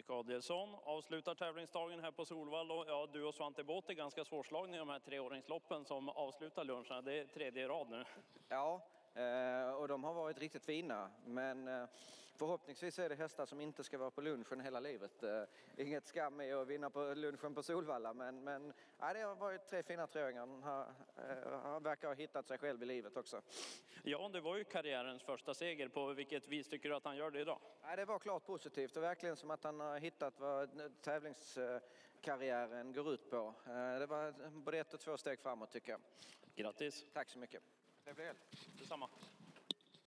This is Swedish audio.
Erik Adielsson avslutar tävlingsdagen här på Solvall. Och ja, du och Svante Båth är ganska svårslagna i de här treåringsloppen som avslutar lunchen. Det är tredje i rad nu. Ja, eh, och de har varit riktigt fina. Men eh, förhoppningsvis är det hästar som inte ska vara på lunchen hela livet. Eh, Inget skam i att vinna på lunchen på Solvalla, men, men ja, det har varit tre fina treåringar. Han eh, Han verkar ha hittat sig själv i livet också. Ja, det var ju karriärens första seger. På vilket vis tycker du att han gör det idag? Ja, det var klart positivt och verkligen som att han har hittat vad tävlingskarriären går ut på. Eh, Det var både ett och två steg framåt tycker jag. Grattis! Tack så mycket. Trevlig helg. Detsamma!